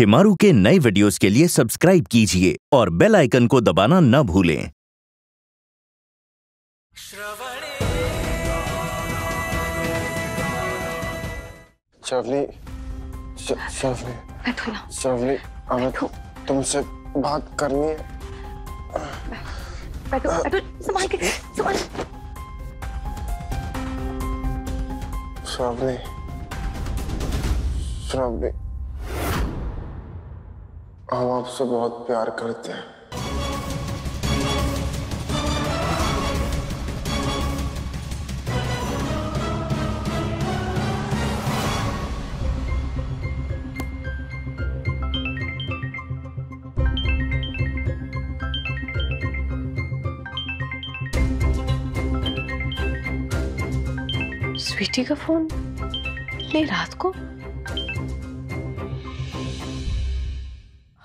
शिमारू के नए वीडियोस के लिए सब्सक्राइब कीजिए और बेल आइकन को दबाना न भूलें। बैठो हमें तुमसे बात करनी है। बैठो बैठो संभाल के संभाल। श्रावणी श्रावणी हम आपसे बहुत प्यार करते हैं। स्वीटी का फ़ोन? ले रात को?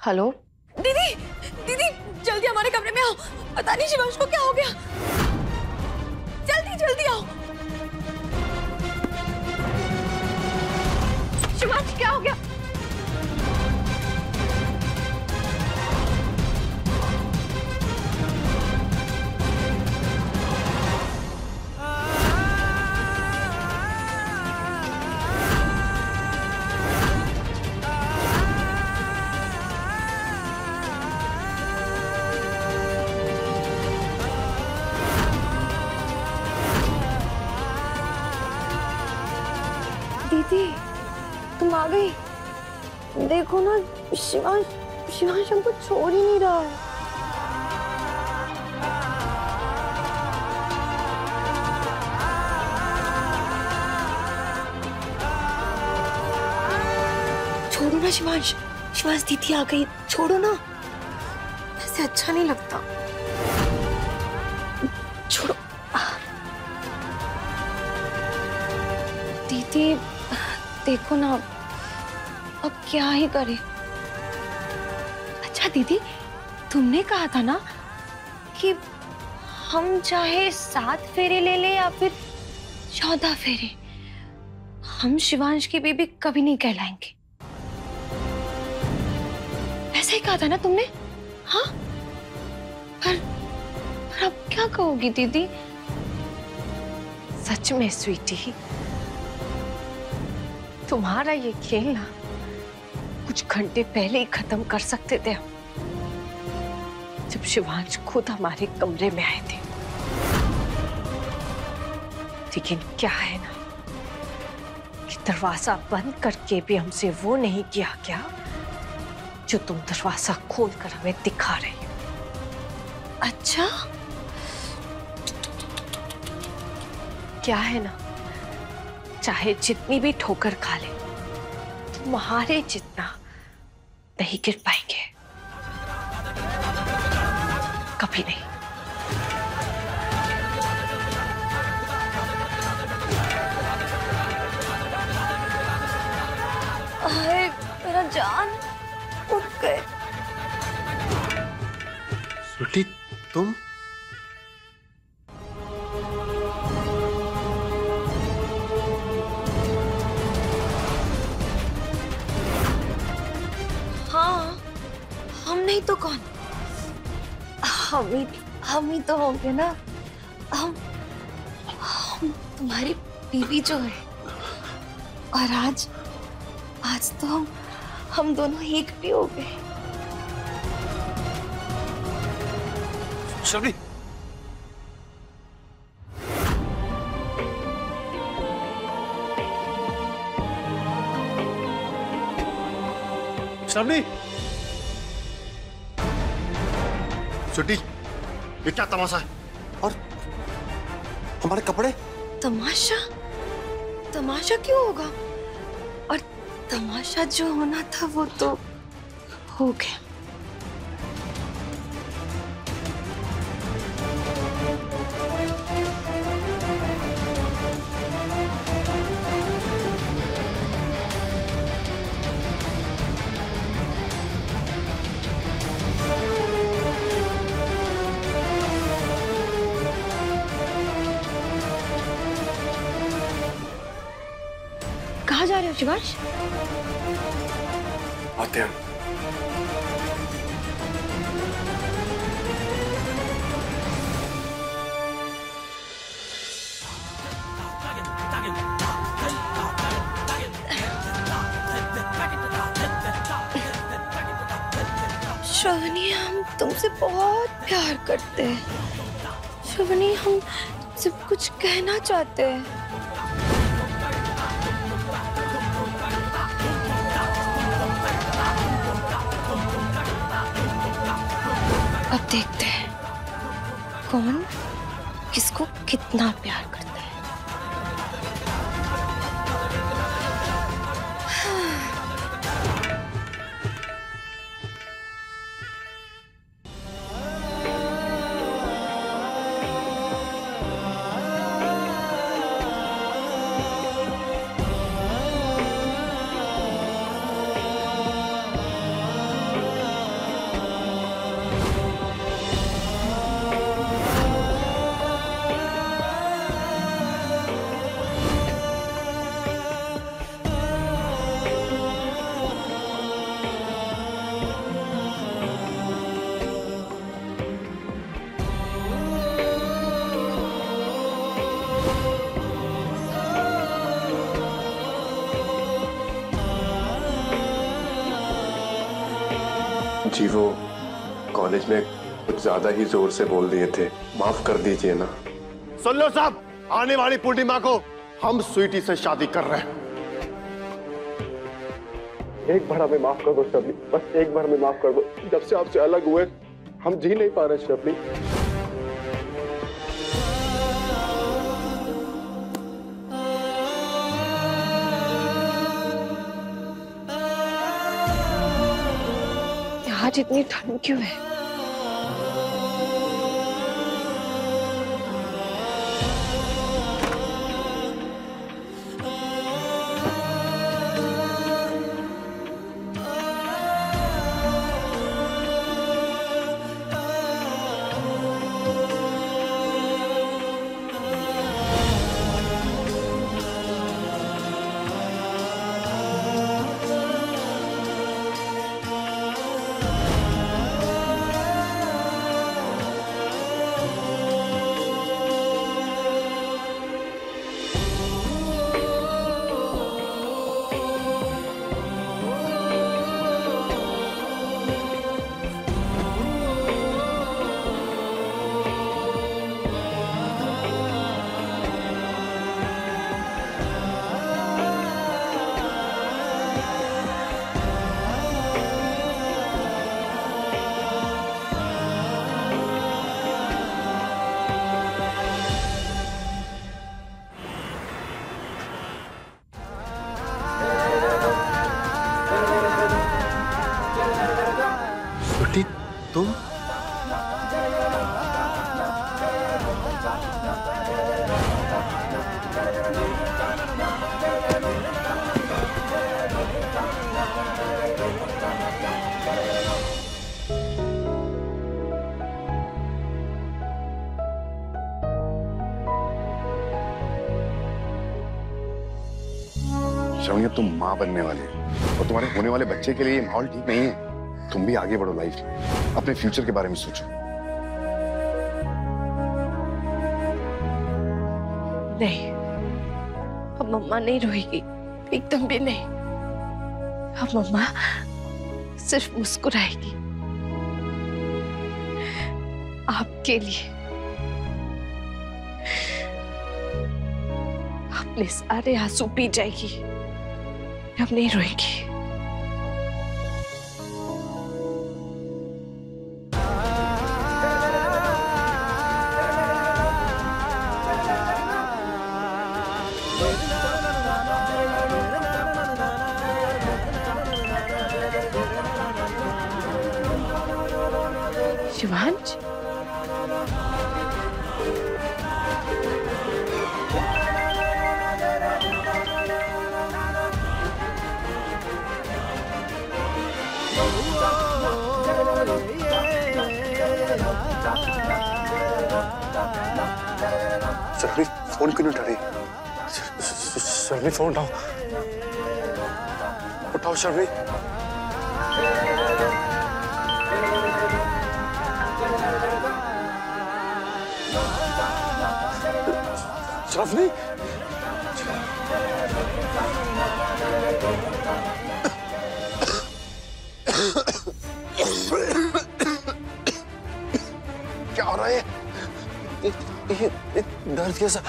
हेलो? दीदी दीदी, जल्दी हमारे कमरे में आओ। पता नहीं शिवांश को क्या हो गया। जल्दी जल्दी आओ। शिवांश, क्या हो गया? आ गई देखो ना, शिवांश शिवांश हमको छोड़ ही नहीं रहा। है छोड़ो ना शिवांश शिवांश दीदी आ गई, छोड़ो ना। ऐसे अच्छा नहीं लगता। छोड़ो। दीदी, देखो ना अब क्या ही करे? अच्छा दीदी तुमने कहा था ना कि हम चाहे सात फेरे ले ले या फिर चौदह फेरे हम शिवांश की बेबी कभी नहीं कहलाएँगे। ऐसा ही कहा था ना तुमने? हाँ? पर, पर अब क्या कहोगी दीदी? सच में स्वीटी तुम्हारा ये खेल ना कुछ घंटे पहले ही खत्म कर सकते थे हम। जब शिवांश खुद हमारे कमरे में आए थे। लेकिन क्या है ना? कि दरवाज़ा बंद करके भी हमसे वो नहीं किया क्या? जो तुम दरवाज़ा खोल कर हमें दिखा रही हो। अच्छा? क्या है ना? चाहे जितनी भी ठोकर खा ले। तुम्हारे जितना नहीं गिर पाएँगे। कभी नहीं। अरे मेरा जान उठ गए। तुम? नहीं तो कौन? हम ही हम ही तो होंगे ना। हम हम तुम्हारी बीवी जो है। और आज आज तो हम हम दोनों एक भी हो गए। शवली शवली छुट्टी ये क्या तमाशा है? और हमारे कपड़े? तमाशा? तमाशा क्यों होगा? और तमाशा जो होना था वो तो हो गया। आते हैं श्रवणी हम तुमसे बहुत प्यार करते हैं श्रवणी हम तुमसे कुछ कहना चाहते हैं देखते हैं। कौन? किसको कितना प्यार जी वो कॉलेज में कुछ ज़्यादा ही ज़ोर से बोल दिए थे। माफ़ कर दीजिए ना। सुन लो साहब आने वाली पूर्णिमा को हम स्वीटी से शादी कर रहे हैं। एक बार हमें माफ़ कर दो शबली बस एक बार हमें माफ़ कर दो। जब से आपसे अलग हुए हम जी नहीं पा रहे शबली आज इतनी ठंड क्यों है? श्रवणी तुम माँ बनने वाली और तुम्हारे होने वाले बच्चे के लिए माहौल ठीक नहीं है। तुम भी आगे बढ़ो लाइफ में। अपने फ्यूचर के बारे में सोचो। नहीं, अब मम्मा नहीं रोएगी। एकदम भी नहीं। अब मम्मा सिर्फ़ मुस्कुराएगी। आपके लिए। अपने सारे आँसू पी जाएगी। अब नहीं रोएगी। शिवांश? सरली फ़ोन क्यों नहीं उठा रही? सरली फ़ोन उठाओ। उठाओ सरली सरफनी क्या हो रहा है? ये, दर्द कैसा?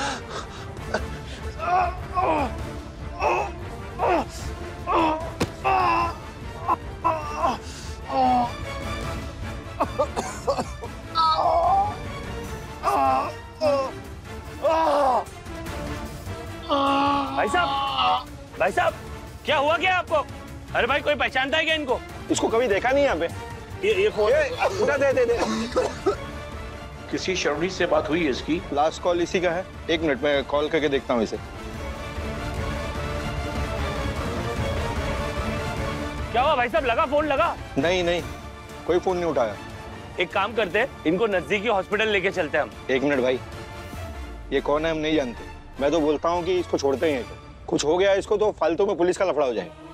भाई साहब भाई साहब क्या हुआ क्या आपको? अरे भाई कोई पहचानता है क्या इनको? इसको कभी देखा नहीं यहाँ पे? ये ये फ़ोन ये, उठा दे दे दे। किसी शर्णी से बात हुई है इसकी? लास्ट कॉल इसी का है। एक मिनट में कॉल करके देखता हूँ इसे। क्या हुआ भाई साहब? लगा फ़ोन लगा? नहीं नहीं। कोई फ़ोन नहीं उठाया। एक काम करते हैं इनको नजदीकी हॉस्पिटल लेके चलते हैं हम। एक मिनट भाई। ये कौन है हम नहीं जानते। मैं तो बोलता हूँ कि इसको छोड़ते हैं कुछ हो गया इसको तो फालतू में पुलिस का लफड़ा हो जाएगा।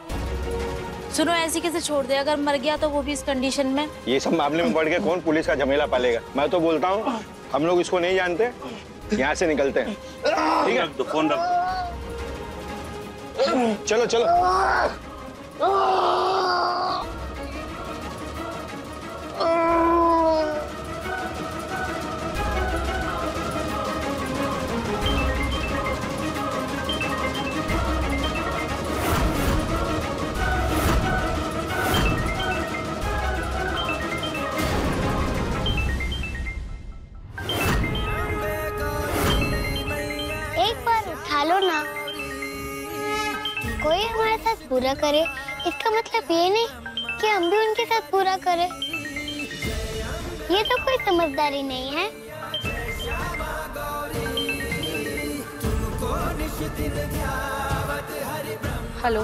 सुनो ऐसी कैसे छोड़ दे अगर मर गया तो वो भी इस कंडीशन में। ये सब मामले में पड़ के कौन पुलिस का झमेला पालेगा? मैं तो बोलता हूँ हम लोग इसको नहीं जानते यहाँ से निकलते हैं। ठीक है? तो फ़ोन रख दो। चलो चलो। एक पूरा करे। इसका मतलब ये नहीं कि हम भी उनके साथ पूरा करें। ये तो कोई समझदारी नहीं है। हेलो।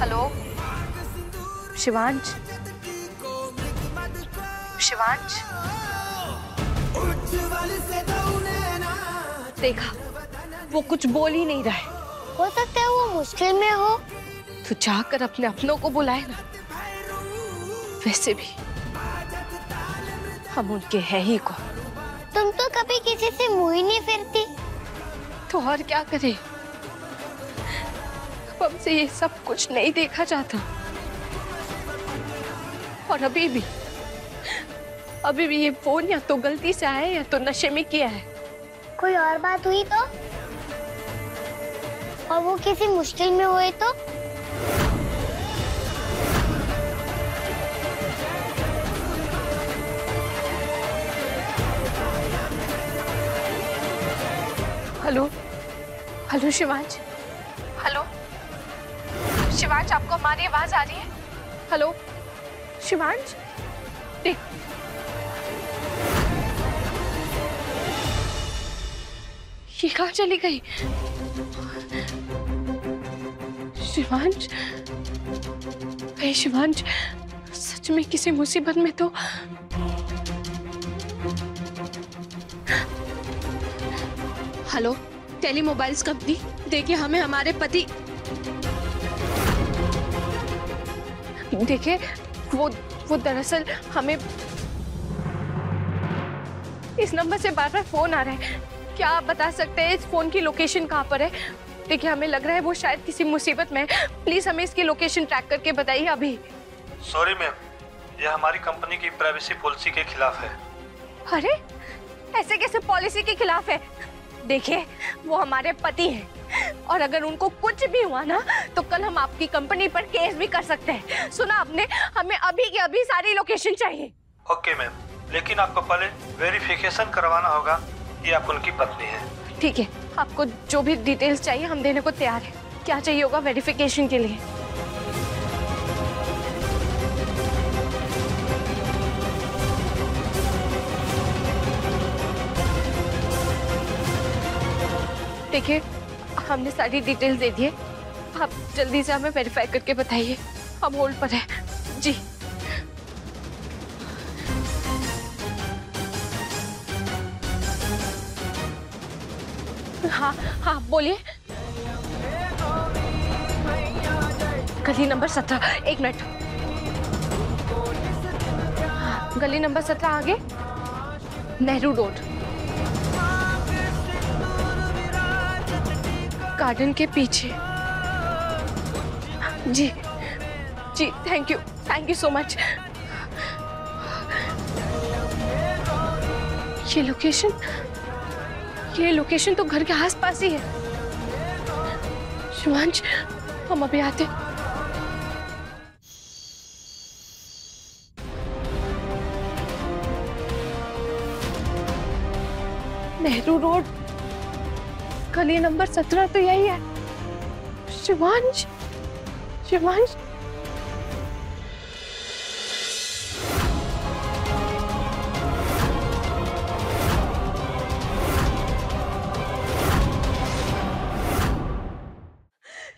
हेलो। शिवांश? शिवांश? देखा, वो कुछ बोल ही नहीं रहा है। हो सकता है वो मुश्किल में हो तू जाकर अपने अपनों को बुलाए ना। वैसे भी हम उनके है ही को तुम तो कभी किसी से मुँह ही नहीं फिरती। तो और क्या करे? अब हमसे ये सब कुछ नहीं देखा जाता। और अभी भी अभी भी ये फ़ोन या तो गलती से आया या तो नशे में किया है। कोई और बात हुई तो? और वो किसी मुश्किल में हुए तो? Hello? Hello Shivansh. Hello? Shivansh, आपको हमारी आवाज़ आ रही है? हेलो? शिवांश? देख। ये चली गई? शिवांश हे शिवांश सच में किसी मुसीबत में तो हेलो टेली मोबाइल्स कंपनी, देखिए हमें हमारे पति देखिए, वो वो दरअसल हमें इस नंबर से बार बार फ़ोन आ रहा है। क्या आप बता सकते हैं इस फ़ोन की लोकेशन कहाँ पर है? देखिए हमें लग रहा है वो शायद किसी मुसीबत में प्लीज़ हमें इसकी लोकेशन ट्रैक करके बताइए अभी। सॉरी मैम यह हमारी कंपनी की प्राइवेसी पॉलिसी के खिलाफ है। अरे ऐसे कैसे पॉलिसी के खिलाफ है? देखिए वो हमारे पति हैं। और अगर उनको कुछ भी हुआ ना तो कल हम आपकी कंपनी पर केस भी कर सकते हैं। सुना आपने हमें अभी के अभी सारी लोकेशन चाहिए। ओके मैम लेकिन आपको पहले वेरिफिकेशन करवाना होगा कि आप उनकी पत्नी हैं। ठीक है। आपको जो भी डिटेल्स चाहिए, हम देने को तैयार हैं। क्या चाहिए होगा वेरिफिकेशन के लिए? देखिए, हमने सारी डिटेल्स दे दिए आप जल्दी से हमें वेरीफाई करके बताइए। हम होल्ड पर है। बोलिए। गली नंबर सत्रह, एक मिनट। गली नंबर सत्रह आगे, नेहरू रोड। गार्डन के पीछे। जी जी thank you thank you so much ये लोकेशन ये लोकेशन तो घर के आसपास ही है। शिवांश हम अभी आते नेहरू रोड गली नंबर सत्रह तो यही है। शिवांश शिवांश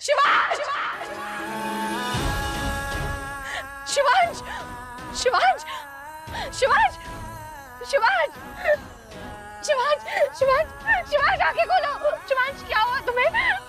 शिवांश! शिवांश! शिवांश! शिवांश! शिवांश! शिवांश! शिवांश! शिवांश आगे खोलो। शिवांश क्या हुआ तुम्हें?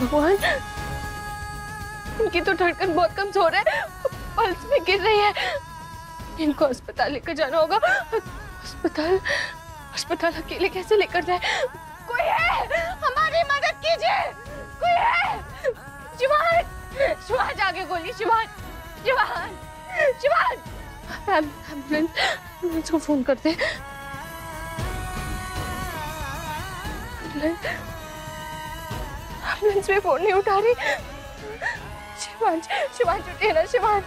भगवान। इनकी तो धड़कन बहुत कमज़ोर है। पल्स में गिर रही है। इनको अस्पताल लेकर जाना होगा। अस्पताल अस्पताल अकेले कैसे लेकर जाए? कोई है? हमारी मदद कीजिए। कोई है? शिवान शिवान आगे गोली, शिवान शिवान शिवान। एंबुलेंस एंबुलेंस को फ़ोन करते एंबुलेंस में फ़ोन नहीं उठा रही। शिवांश शिवांश, उठे ना, शिवांश।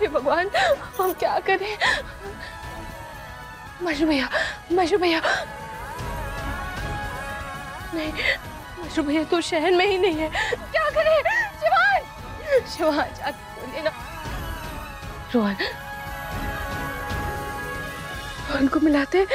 हे भगवान, हम क्या करें? मशरू भैया मशरू भैया। नहीं मशरू भैया तो शहर में ही नहीं है। क्या करें? शिवांश शिवांश आके बोले ना। रोहन रोहन को मिलाते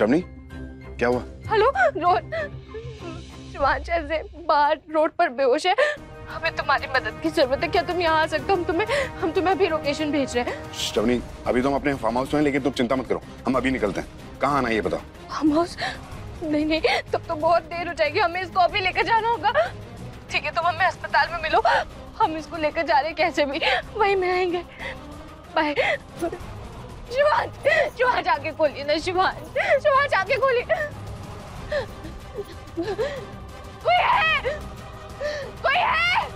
श्रवणी क्या हुआ? हेलो रोहन शिवांश ऐसे बाहर रोड पर बेहोश है। हमें तुम्हारी मदद की ज़रूरत है। क्या तुम यहाँ आ सकते हो? हम तुम्हें हम तुम्हें अभी लोकेशन भेज रहे हैं। श्रवणी अभी तो हम अपने फार्म हाउस में लेकिन तुम चिंता मत करो। हम अभी निकलते हैं। कहाँ आना ये बताओ? फार्म हाउस नहीं नहीं तब तो बहुत देर हो जाएगी। हमें इसको अभी लेकर जाना होगा। ठीक है तुम हमें अस्पताल में मिलो। हम इसको लेकर जा रहे कैसे भी। वहीं मिलेंगे बाय शिवांश शिवांश आके खोलिए ना शिवांश शिवांश आके खोलिए। कोई है? कोई है?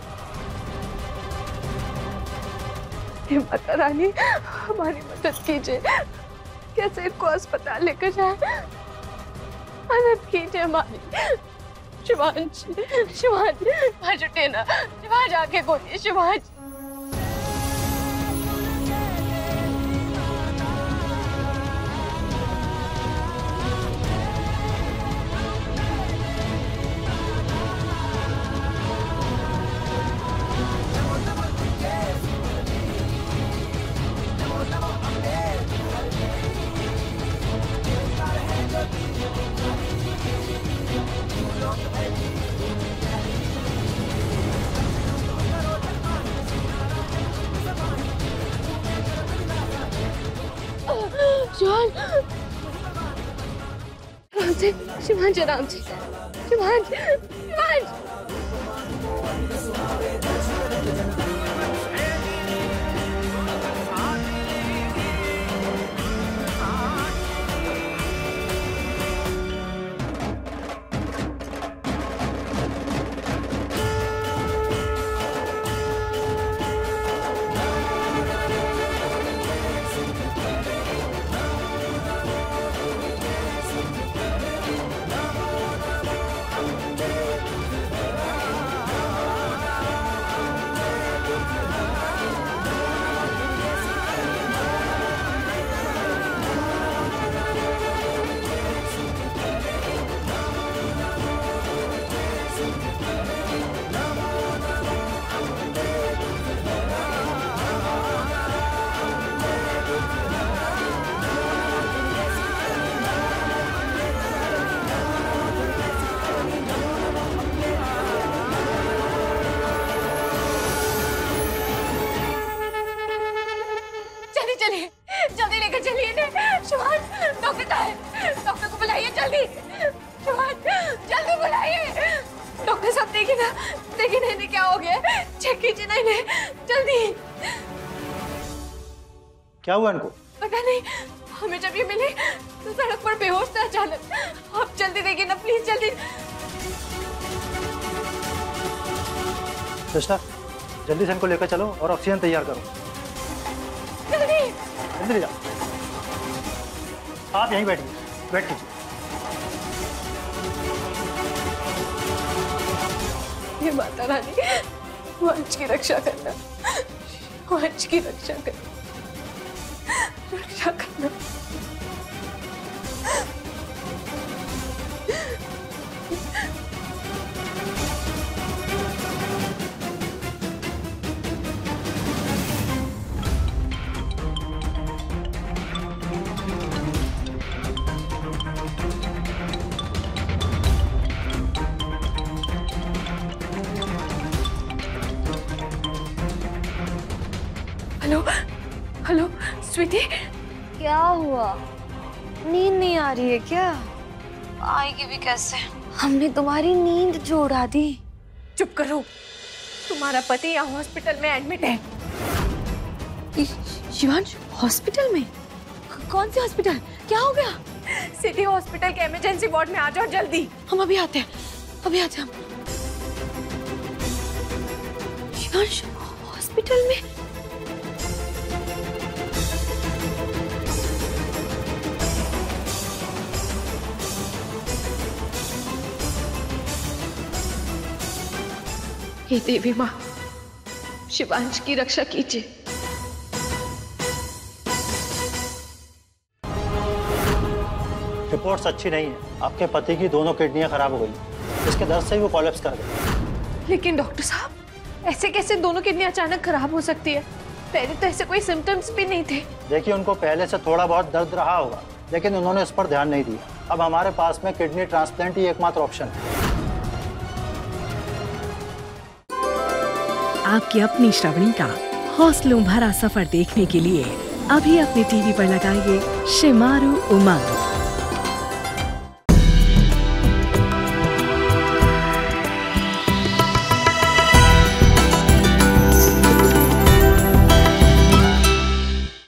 माता रानी, हमारी मदद कीजिए। कैसे इनको अस्पताल लेकर जाए? मदद कीजिए हमारी। शिवांश उठे ना। शिवांश आके खोलिए, शिवान भगवान जयराम जी जयराम जी क्या हुआ इनको पता नहीं हमें जब ये मिले तो सड़क पर बेहोश था अचानक। आप जल्दी देखिए ना प्लीज़ जल्दी। सिस्टर जल्दी से इनको लेकर चलो और ऑक्सीजन तैयार करो। जल्दी जल्दी जाओ। आप यहीं बैठिए वेट कीजिए ये माता रानी वंश की रक्षा करना वंश की रक्षा करना। रक्षा करना हेलो नहीं आ रही है क्या? आएगी भी कैसे? हमने तुम्हारी नींद जोड़ा दी। चुप करो। तुम्हारा पति यहाँ हॉस्पिटल में एडमिट है। शिवांश हॉस्पिटल में? कौन से हॉस्पिटल? क्या हो गया? सिटी हॉस्पिटल के इमरजेंसी वार्ड में आ जाओ जल्दी। हम अभी आते हैं। अभी आते हैं हम शिवांश हॉस्पिटल में? हे देवी माँ। शिवांश की रक्षा कीजिए। रिपोर्ट्स अच्छी नहीं है। आपके पति की दोनों किडनियाँ खराब हो गई। इसके दर्द से ही वो कॉलेप्स कर गए। लेकिन डॉक्टर साहब ऐसे कैसे दोनों किडनी अचानक खराब हो सकती है? पहले तो ऐसे कोई सिम्टम्स भी नहीं थे। देखिए उनको पहले से थोड़ा बहुत दर्द रहा होगा लेकिन उन्होंने इस पर ध्यान नहीं दिया। अब हमारे पास में किडनी ट्रांसप्लांट ही एकमात्र ऑप्शन है। आपकी अपनी श्रवणी का हौसलों भरा सफ़र देखने के लिए अभी अपने टीवी पर लगाइए शिमारू उमंग